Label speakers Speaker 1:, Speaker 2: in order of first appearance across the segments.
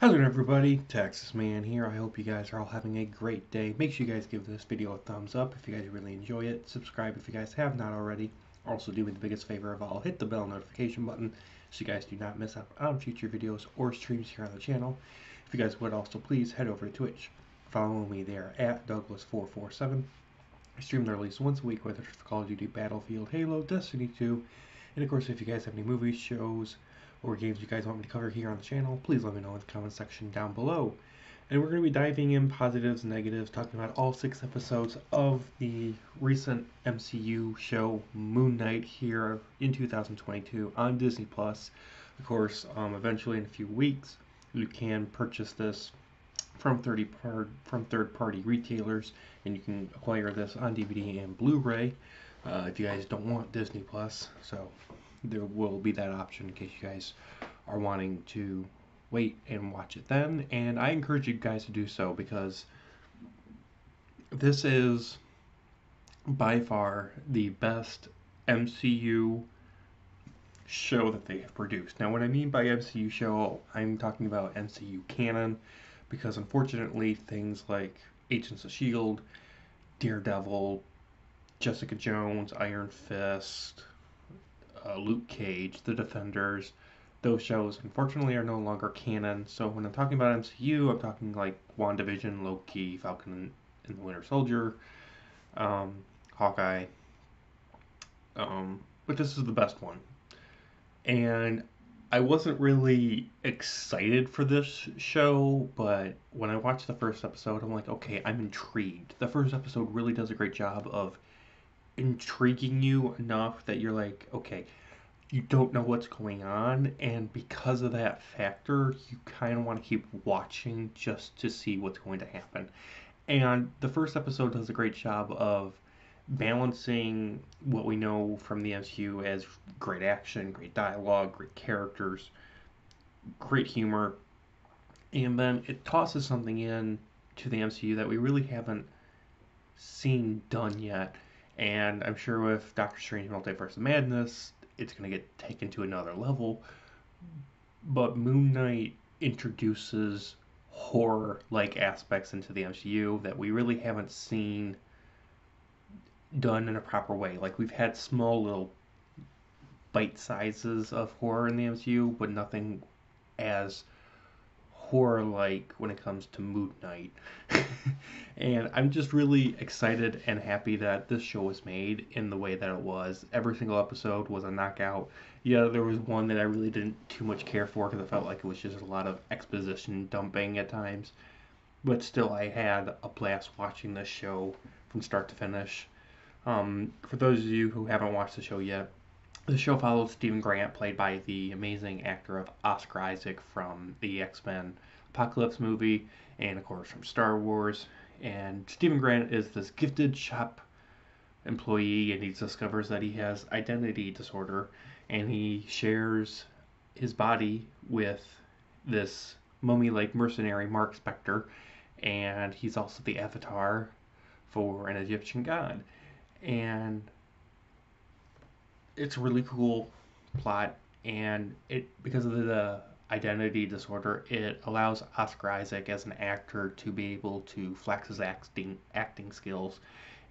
Speaker 1: Hello everybody, Texas Man here. I hope you guys are all having a great day. Make sure you guys give this video a thumbs up if you guys really enjoy it. Subscribe if you guys have not already. Also do me the biggest favor of all, hit the bell notification button so you guys do not miss out on future videos or streams here on the channel. If you guys would also please head over to Twitch. Follow me there at Douglas447. I stream there at least once a week, whether it's Call of Duty, Battlefield, Halo, Destiny 2, and of course if you guys have any movies, shows, or games you guys want me to cover here on the channel, please let me know in the comment section down below. And we're going to be diving in positives, and negatives, talking about all six episodes of the recent MCU show Moon Knight here in 2022 on Disney Plus. Of course, um, eventually in a few weeks, you can purchase this from 30 part, from third-party retailers, and you can acquire this on DVD and Blu-ray uh, if you guys don't want Disney Plus. So there will be that option in case you guys are wanting to wait and watch it then. And I encourage you guys to do so because this is by far the best MCU show that they have produced. Now, what I mean by MCU show, I'm talking about MCU canon because unfortunately, things like Agents of S.H.I.E.L.D., Daredevil, Jessica Jones, Iron Fist, uh, Luke Cage, The Defenders, those shows unfortunately are no longer canon. So when I'm talking about MCU, I'm talking like WandaVision, Loki, Falcon and the Winter Soldier, um, Hawkeye. Um, but this is the best one. And I wasn't really excited for this show, but when I watched the first episode, I'm like, okay, I'm intrigued. The first episode really does a great job of intriguing you enough that you're like, okay, you don't know what's going on, and because of that factor, you kind of want to keep watching just to see what's going to happen. And the first episode does a great job of balancing what we know from the MCU as great action, great dialogue, great characters, great humor, and then it tosses something in to the MCU that we really haven't seen done yet. And I'm sure with Doctor Strange Multiverse of Madness, it's going to get taken to another level. But Moon Knight introduces horror like aspects into the MCU that we really haven't seen done in a proper way. Like we've had small little bite sizes of horror in the MCU, but nothing as horror like when it comes to Moon Knight. and I'm just really excited and happy that this show was made in the way that it was. Every single episode was a knockout. Yeah, there was one that I really didn't too much care for because I felt like it was just a lot of exposition dumping at times. But still, I had a blast watching this show from start to finish. Um, for those of you who haven't watched the show yet, the show follows Steven Grant, played by the amazing actor of Oscar Isaac from the X Men Apocalypse movie, and of course from Star Wars. And Steven Grant is this gifted shop employee, and he discovers that he has identity disorder, and he shares his body with this mummy-like mercenary, Mark Spector, and he's also the avatar for an Egyptian god. And it's a really cool plot, and it because of the identity disorder, it allows Oscar Isaac as an actor to be able to flex his acting acting skills,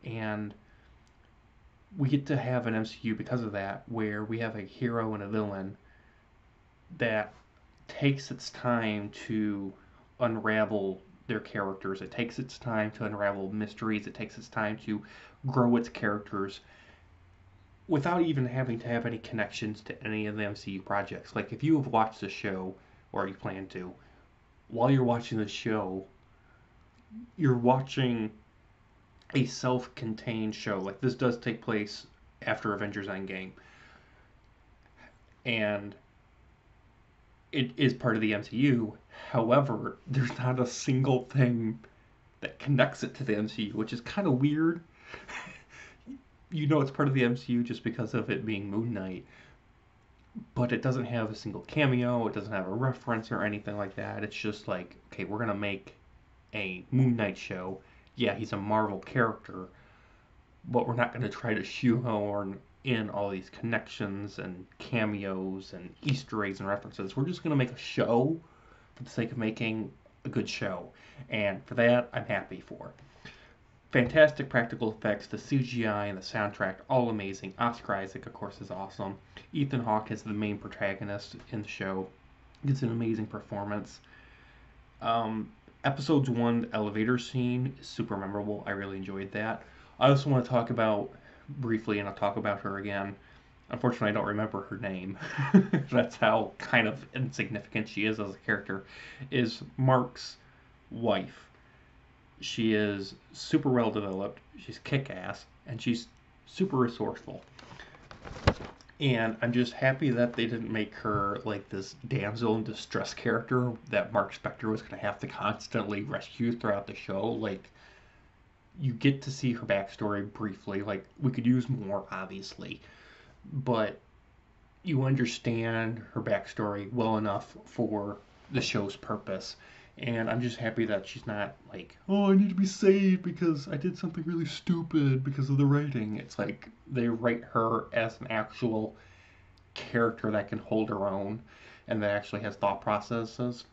Speaker 1: and we get to have an MCU because of that, where we have a hero and a villain that takes its time to unravel their characters. It takes its time to unravel mysteries. It takes its time to grow its characters without even having to have any connections to any of the MCU projects. Like if you have watched the show or you plan to, while you're watching the show, you're watching a self-contained show. Like this does take place after Avengers Endgame. And it is part of the MCU. However, there's not a single thing that connects it to the MCU, which is kind of weird. you know it's part of the MCU just because of it being Moon Knight, but it doesn't have a single cameo. It doesn't have a reference or anything like that. It's just like, okay, we're gonna make a Moon Knight show. Yeah, he's a Marvel character, but we're not gonna try to shoehorn in all these connections and cameos and Easter eggs and references. We're just gonna make a show for the sake of making a good show. And for that, I'm happy for. Fantastic practical effects, the CGI and the soundtrack, all amazing. Oscar Isaac, of course, is awesome. Ethan Hawke is the main protagonist in the show. It's an amazing performance. Um, episodes one elevator scene is super memorable. I really enjoyed that. I also want to talk about briefly, and I'll talk about her again. Unfortunately, I don't remember her name. That's how kind of insignificant she is as a character. Is Mark's wife. She is super well developed. She's kick ass, and she's super resourceful. And I'm just happy that they didn't make her like this damsel in distress character that Mark Spector was going to have to constantly rescue throughout the show. Like, you get to see her backstory briefly. Like, we could use more, obviously, but you understand her backstory well enough for the show's purpose. And I'm just happy that she's not like, oh, I need to be saved because I did something really stupid because of the writing. It's like they write her as an actual character that can hold her own and that actually has thought processes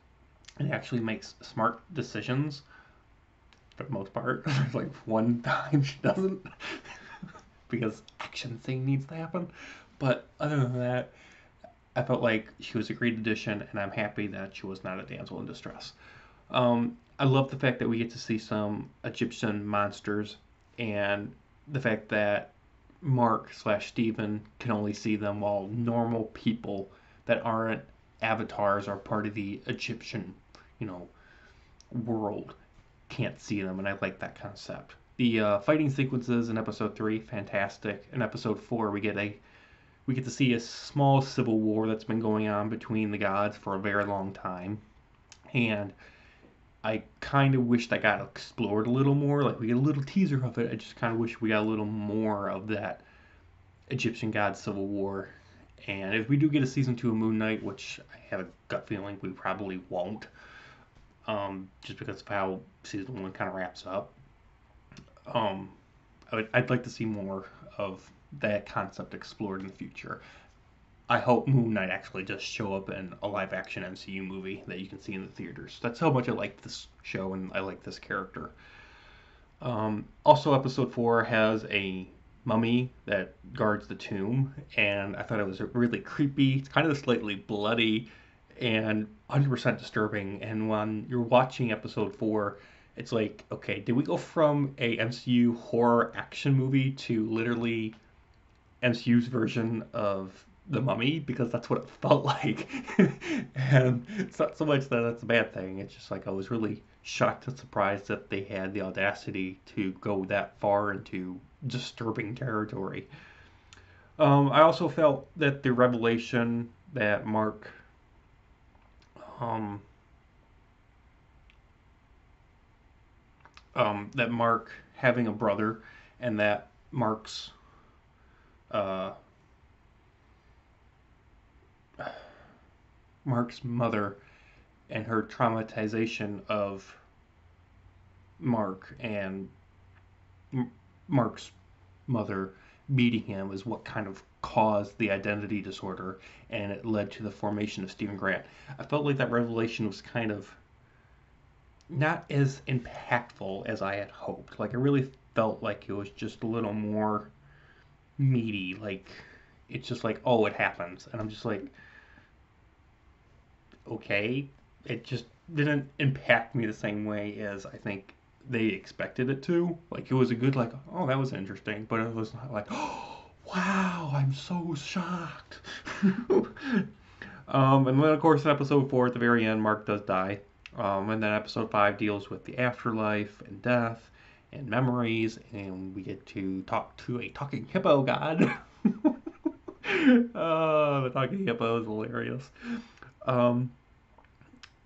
Speaker 1: and actually makes smart decisions for the most part. There's like one time she doesn't because action thing needs to happen. But other than that, I felt like she was a great addition, and I'm happy that she was not a damsel in distress. Um, I love the fact that we get to see some Egyptian monsters, and the fact that Mark slash Steven can only see them while normal people that aren't avatars are part of the Egyptian, you know, world can't see them, and I like that concept. The uh, fighting sequences in episode three, fantastic. In episode four, we get a we get to see a small civil war that's been going on between the gods for a very long time, and I kind of wish that got explored a little more. Like we get a little teaser of it. I just kind of wish we got a little more of that Egyptian god civil war. And if we do get a season two of Moon Knight, which I have a gut feeling we probably won't, um, just because of how season one kind of wraps up, um, I would, I'd like to see more of that concept explored in the future. I hope Moon Knight actually does show up in a live action MCU movie that you can see in the theaters. That's how much I like this show and I like this character. Um, also, episode 4 has a mummy that guards the tomb, and I thought it was really creepy. It's kind of slightly bloody and 100% disturbing. And when you're watching episode 4, it's like, okay, did we go from a MCU horror action movie to literally MCU's version of the mummy because that's what it felt like. and it's not so much that that's a bad thing. It's just like I was really shocked and surprised that they had the audacity to go that far into disturbing territory. Um, I also felt that the revelation that Mark um, um, that Mark having a brother and that Mark's uh, Mark's mother and her traumatization of Mark and M- Mark's mother beating him is what kind of caused the identity disorder and it led to the formation of Steven Grant. I felt like that revelation was kind of not as impactful as I had hoped. Like I really felt like it was just a little more meaty. Like it's just like, oh, it happens, and I'm just like, okay. It just didn't impact me the same way as I think they expected it to. Like it was a good like, oh, that was interesting, but it was not like, oh, wow, I'm so shocked. um, and then of course in episode four at the very end, Mark does die. Um, and then episode five deals with the afterlife and death and memories, and we get to talk to a talking hippo god. oh, the talking hippo is hilarious. Um,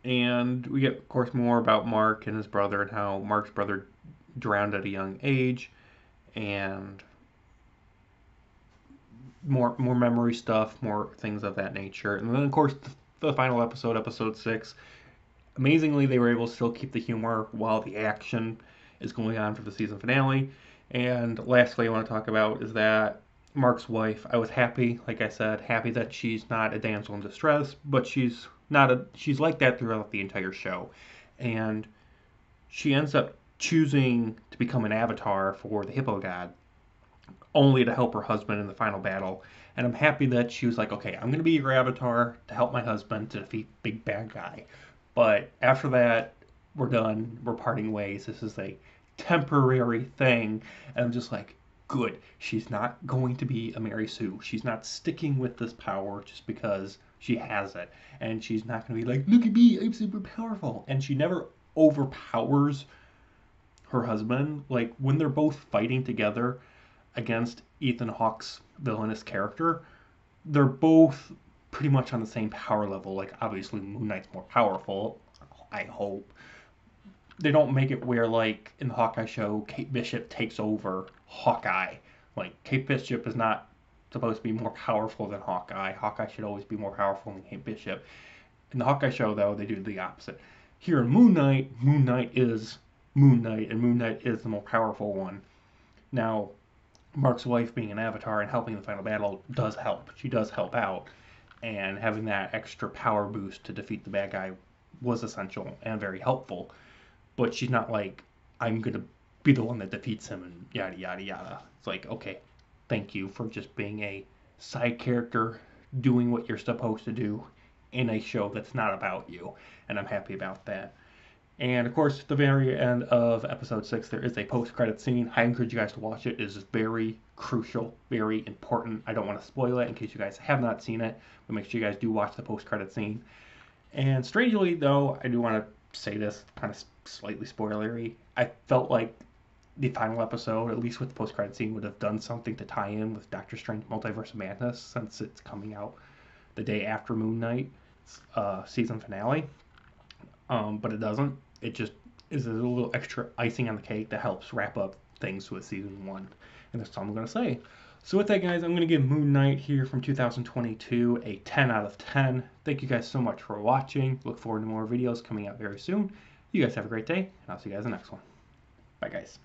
Speaker 1: and we get, of course, more about Mark and his brother and how Mark's brother drowned at a young age, and more more memory stuff, more things of that nature. And then, of course, the, the final episode, episode six. Amazingly, they were able to still keep the humor while the action is going on for the season finale. And lastly, I want to talk about is that Mark's wife. I was happy, like I said, happy that she's not a damsel in distress, but she's not a she's like that throughout the entire show, and she ends up choosing to become an avatar for the Hippo God, only to help her husband in the final battle. And I'm happy that she was like, okay, I'm gonna be your avatar to help my husband to defeat big bad guy. But after that, we're done. We're parting ways. This is a temporary thing. And I'm just like, good. She's not going to be a Mary Sue. She's not sticking with this power just because she has it. And she's not going to be like, look at me, I'm super powerful. And she never overpowers her husband. Like when they're both fighting together against Ethan Hawke's villainous character, they're both pretty much on the same power level. Like obviously Moon Knight's more powerful, I hope. They don't make it where like in the Hawkeye show, Kate Bishop takes over Hawkeye. Like Kate Bishop is not supposed to be more powerful than Hawkeye. Hawkeye should always be more powerful than Kate Bishop. In the Hawkeye show though, they do the opposite. Here in Moon Knight, Moon Knight is Moon Knight, and Moon Knight is the more powerful one. Now, Mark's wife being an avatar and helping in the final battle does help. She does help out, and having that extra power boost to defeat the bad guy was essential and very helpful. But she's not like, I'm gonna be the one that defeats him and yada yada yada. It's like, okay, thank you for just being a side character doing what you're supposed to do in a show that's not about you. And I'm happy about that. And of course, the very end of episode six, there is a post-credit scene. I encourage you guys to watch it. It is very crucial, very important. I don't want to spoil it in case you guys have not seen it, but make sure you guys do watch the post-credit scene. And strangely, though, I do want to say this kind of slightly spoilery. I felt like the final episode, at least with the post-credit scene, would have done something to tie in with Doctor Strange: Multiverse of Madness, since it's coming out the day after Moon Knight uh, season finale. Um, but it doesn't. It just is a little extra icing on the cake that helps wrap up things with season one. And that's all I'm gonna say. So with that, guys, I'm going to give Moon Knight here from 2022 a 10 out of 10. Thank you guys so much for watching. Look forward to more videos coming out very soon. You guys have a great day, and I'll see you guys in the next one. Bye, guys.